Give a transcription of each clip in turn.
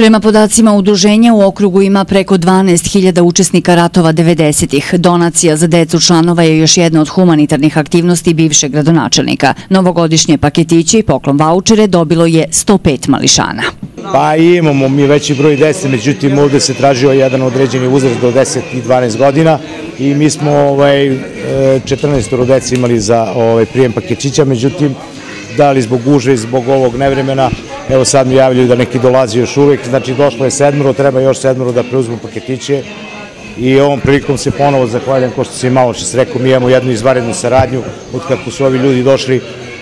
Prema podacima udruženja u okrugu ima preko 12.000 učesnika ratova 90-ih. Donacija za decu članova je još jedna od humanitarnih aktivnosti bivšeg gradonačelnika. Novogodišnje paketiće i poklon vaučere dobilo je 105 mališana. Pa imamo mi veći broj dece, međutim ovde se tražio jedan određeni uzrast do 10 i 12 godina i mi smo ovaj, 14 dece imali za ovaj, prijem paketića, međutim da li zbog guže i zbog ovog nevremena, evo sad mi javljaju da neki dolazi još uvek, znači došlo je sedmoro, treba još sedmoro da preuzmu paketiće. I ovom prilikom se ponovo zahvaljam, ko što se malo što se rekao, mi imamo jednu izvarednu saradnju od kako su ovi ljudi došli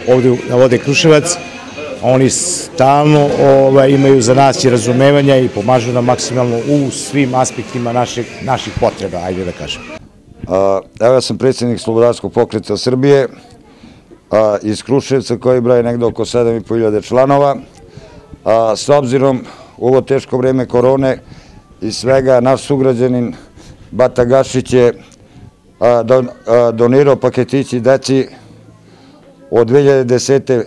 ovde na Vode Kruševac, oni stalno ovaj, imaju za nas i razumevanja i pomažu nam maksimalno u svim aspektima naših, naših potreba, ajde da kažem. Evo ja sam predsjednik Slobodarskog pokreta Srbije iz Kruševca koji broje negde oko 7.500 članova. S obzirom u ovo teško vreme korone i svega, naš sugrađanin Bata Gašić je donirao paketići deci od 2010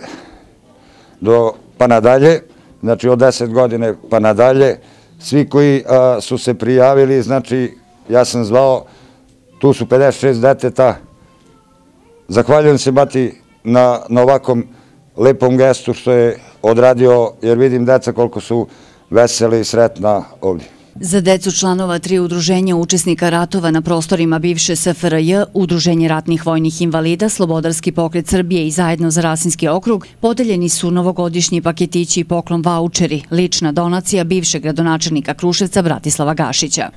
do pa nadalje, znači od 10 godine pa nadalje, svi koji su se prijavili, znači ja sam zvao, tu su 56 deteta, zahvaljujem se Bati na, na ovakvom lepom gestu što je odradio, jer vidim deca koliko su veseli i sretna ovdje. Za decu članova tri udruženja učesnika ratova na prostorima bivše SFRJ, Udruženje ratnih vojnih invalida, Slobodarski pokret Srbije i zajedno za Rasinski okrug, podeljeni su novogodišnji paketići i poklon vaučeri, lična donacija bivšeg gradonačelnika Kruševca Bratislava Gašića.